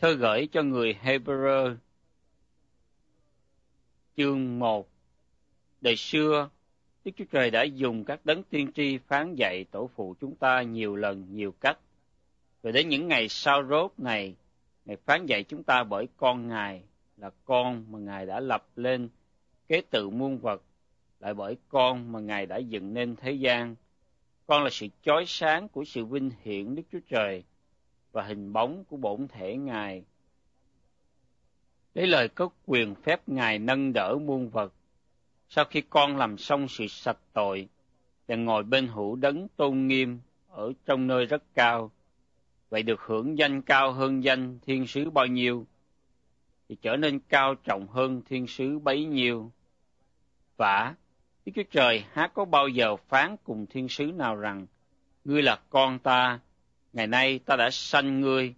Thơ gửi cho người Hebrew chương 1 Đời xưa, Đức Chúa Trời đã dùng các đấng tiên tri phán dạy tổ phụ chúng ta nhiều lần, nhiều cách. Rồi đến những ngày sau rốt này, Ngài phán dạy chúng ta bởi con Ngài là con mà Ngài đã lập lên kế tự muôn vật, lại bởi con mà Ngài đã dựng nên thế gian. Con là sự chói sáng của sự vinh hiển Đức Chúa Trời và hình bóng của bổn thể Ngài. Lấy lời có quyền phép Ngài nâng đỡ muôn vật. Sau khi con làm xong sự sạch tội, và ngồi bên hữu đấng tôn nghiêm ở trong nơi rất cao, vậy được hưởng danh cao hơn danh thiên sứ bao nhiêu, thì trở nên cao trọng hơn thiên sứ bấy nhiêu. Vả, Đức Chúa Trời há có bao giờ phán cùng thiên sứ nào rằng, Ngươi là con ta, ngày nay ta đã sanh ngươi,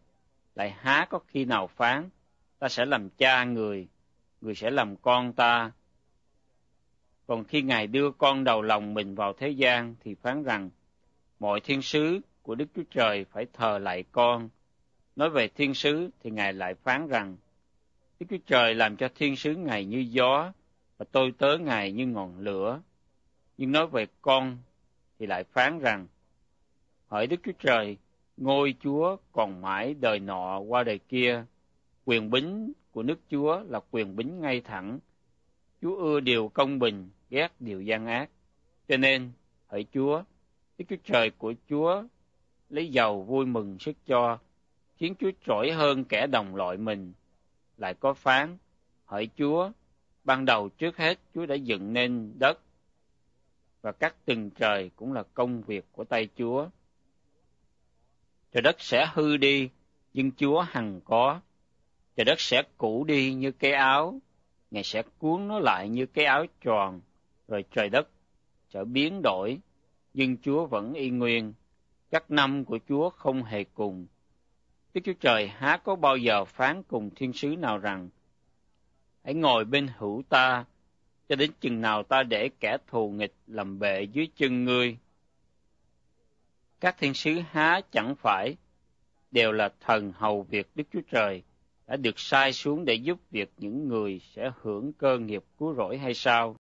lại há có khi nào phán, ta sẽ làm cha người, người sẽ làm con ta. Còn khi Ngài đưa con đầu lòng mình vào thế gian thì phán rằng, mọi thiên sứ của Đức Chúa Trời phải thờ lại con. Nói về thiên sứ thì Ngài lại phán rằng, Đức Chúa Trời làm cho thiên sứ Ngài như gió, và tôi tớ Ngài như ngọn lửa. Nhưng nói về con thì lại phán rằng, Hỡi Đức Chúa Trời, ngôi Chúa còn mãi đời nọ qua đời kia, quyền bính của nước Chúa là quyền bính ngay thẳng. Chúa ưa điều công bình, ghét điều gian ác. Cho nên, hỡi Chúa, Đức Chúa Trời của Chúa lấy dầu vui mừng sức cho, khiến Chúa trỗi hơn kẻ đồng loại mình. Lại có phán, hỡi Chúa, ban đầu trước hết Chúa đã dựng nên đất, và các từng trời cũng là công việc của tay Chúa. Trời đất sẽ hư đi, nhưng Chúa hằng có. Trời đất sẽ cũ đi như cái áo, Ngài sẽ cuốn nó lại như cái áo tròn, rồi trời đất sẽ biến đổi, nhưng Chúa vẫn y nguyên. Các năm của Chúa không hề cùng. Đức Chúa Trời há có bao giờ phán cùng thiên sứ nào rằng, hãy ngồi bên hữu ta, cho đến chừng nào ta để kẻ thù nghịch làm bệ dưới chân ngươi. Các thiên sứ há chẳng phải đều là thần hầu việc Đức Chúa Trời đã được sai xuống để giúp việc những người sẽ hưởng cơ nghiệp cứu rỗi hay sao?